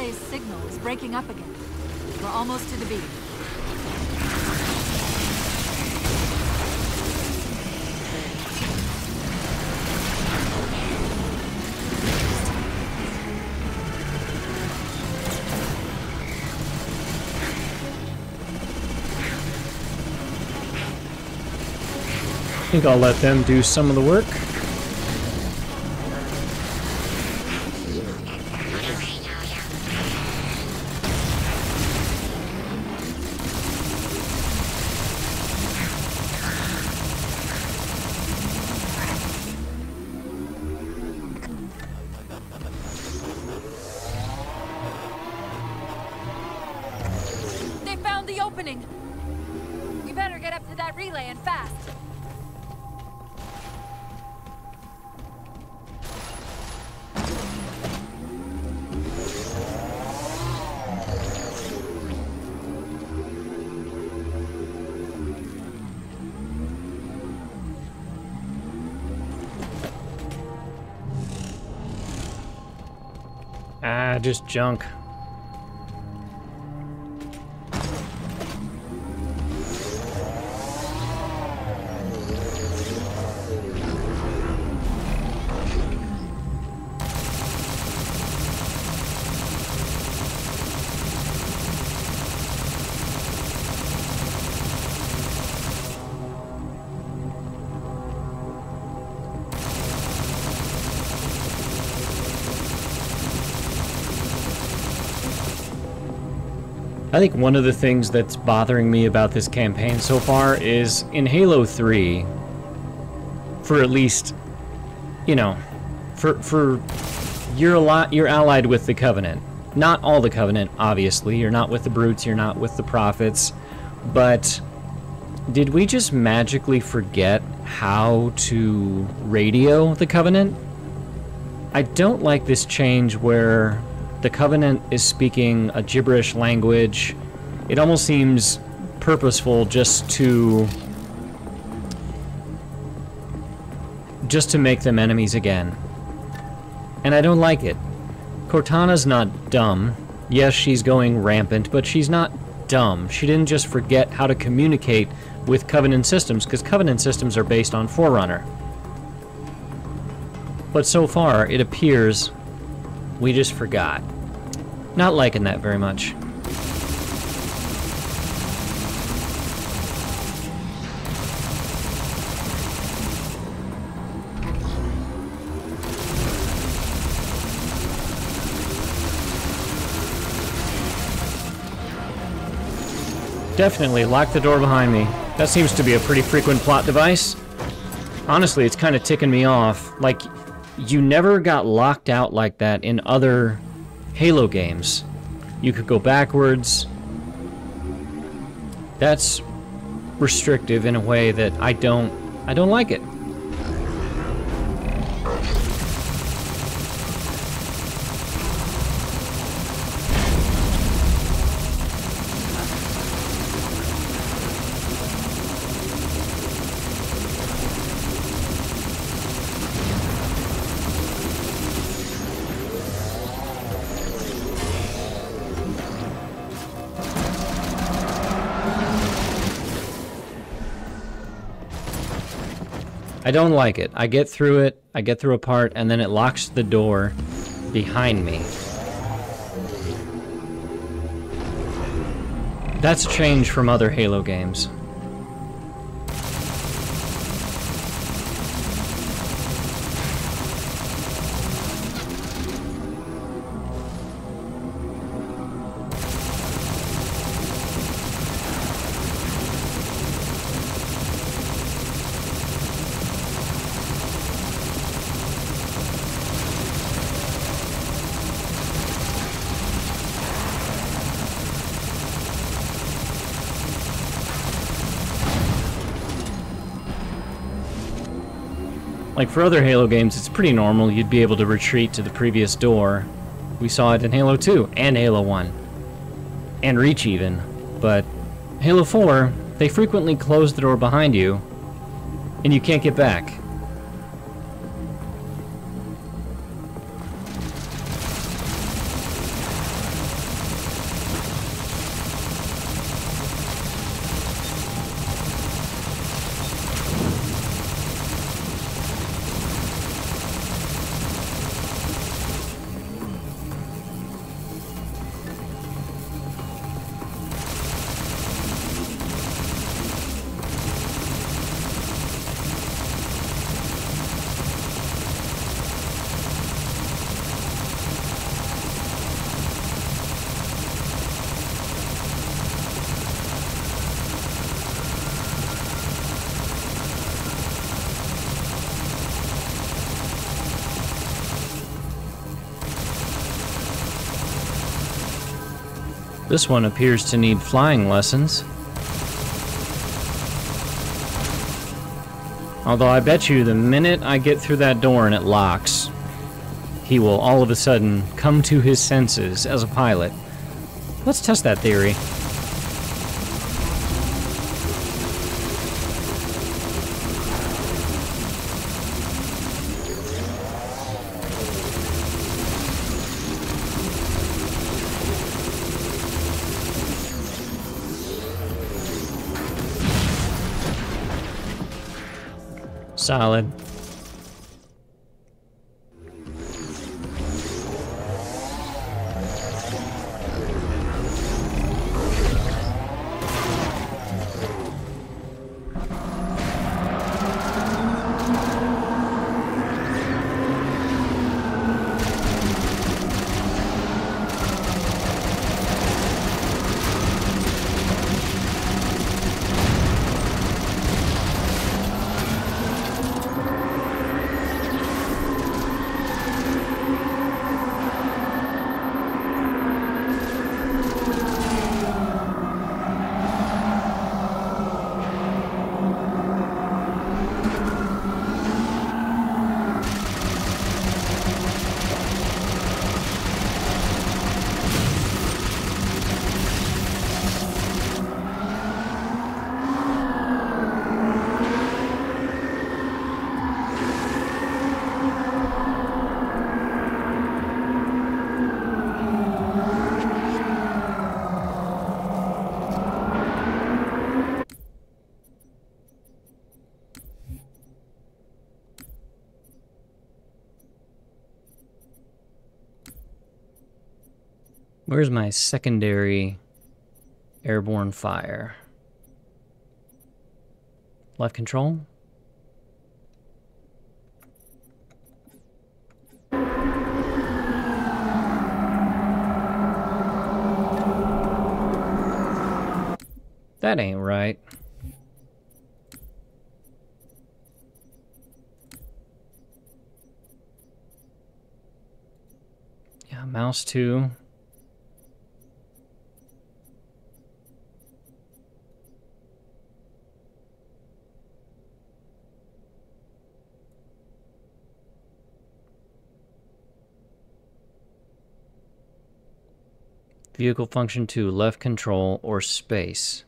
Relay's signal is breaking up again. We're almost to the beam. I think I'll let them do some of the work. Relay and fast. Ah, just junk. I think one of the things that's bothering me about this campaign so far is in Halo 3, for at least, you know, for for you're a lot you're allied with the Covenant. Not all the Covenant, obviously. You're not with the brutes, you're not with the prophets, but did we just magically forget how to radio the Covenant? I don't like this change where the Covenant is speaking a gibberish language. It almost seems purposeful just to just to make them enemies again. And I don't like it. Cortana's not dumb. Yes, she's going rampant, but she's not dumb. She didn't just forget how to communicate with Covenant systems, because Covenant systems are based on Forerunner. But so far, it appears we just forgot. Not liking that very much. Definitely lock the door behind me. That seems to be a pretty frequent plot device. Honestly, it's kind of ticking me off. Like, you never got locked out like that in other Halo games. You could go backwards. That's restrictive in a way that I don't I don't like it. I don't like it. I get through it, I get through a part, and then it locks the door behind me. That's a change from other Halo games. Like for other Halo games, it's pretty normal. You'd be able to retreat to the previous door. We saw it in Halo 2 and Halo 1. And Reach even. But Halo 4, they frequently close the door behind you, and you can't get back. This one appears to need flying lessons. Although I bet you the minute I get through that door and it locks, he will all of a sudden come to his senses as a pilot. Let's test that theory. Solid. Where's my secondary airborne fire? Left control? That ain't right. Yeah, mouse 2. Vehicle function 2, left control or space.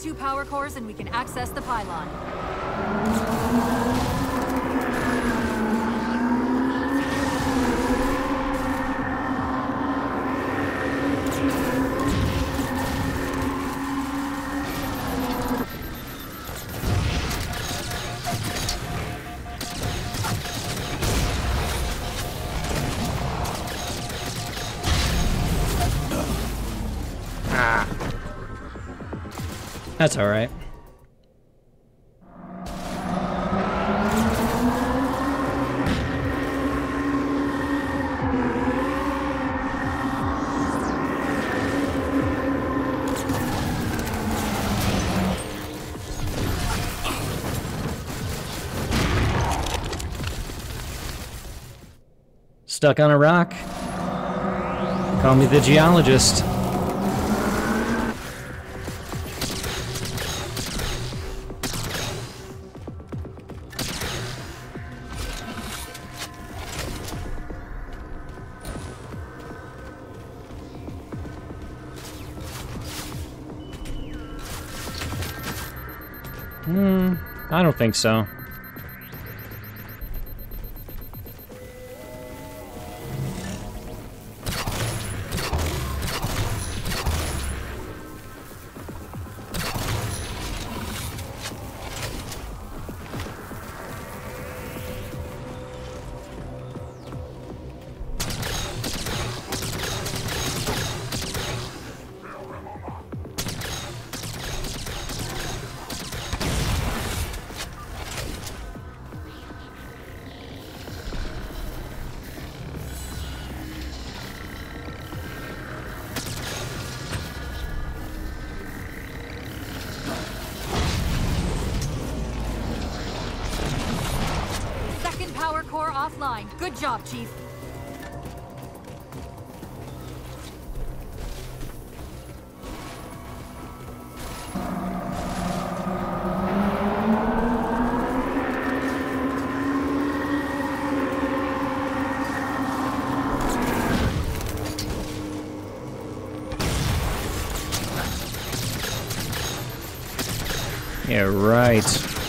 Two power cores and we can access the pylon. That's alright. Stuck on a rock? Call me the geologist. Hmm, I don't think so. Core. Good job, Chief. Yeah, right.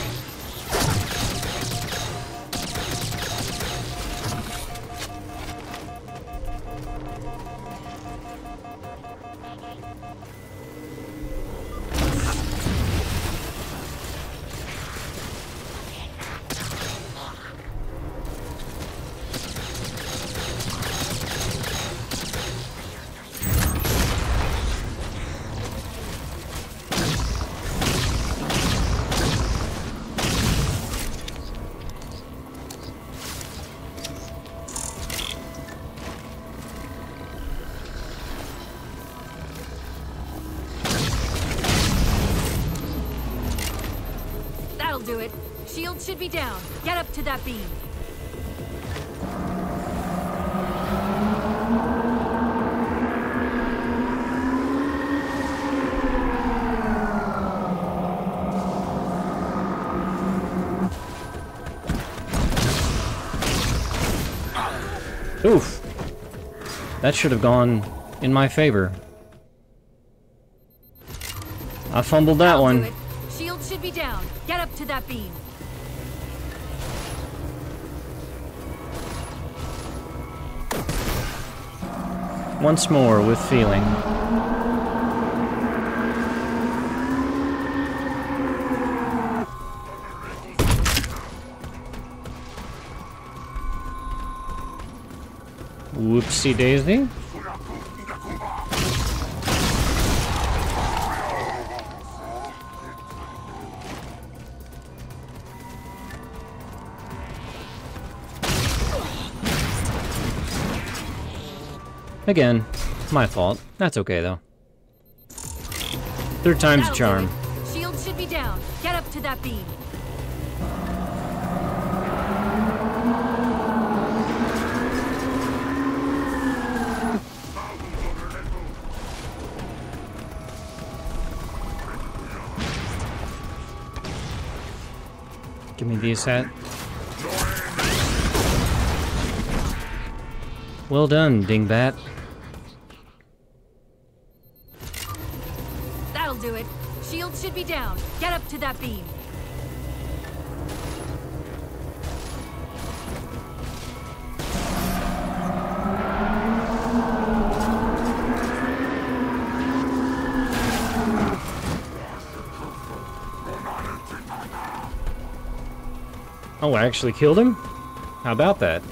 Should be down. Get up to that beam. Oof. That should have gone in my favor. I fumbled that one. Shield should be down. Get up to that beam. Once more with feeling. Whoopsie daisy. Again, my fault. That's okay though. Third time's a charm. Shield should be down. Get up to that beam. Give me the set. Well done, Dingbat. That'll do it. Shield should be down. Get up to that beam. Oh, I actually killed him? How about that?